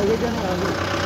आगे जाना आगे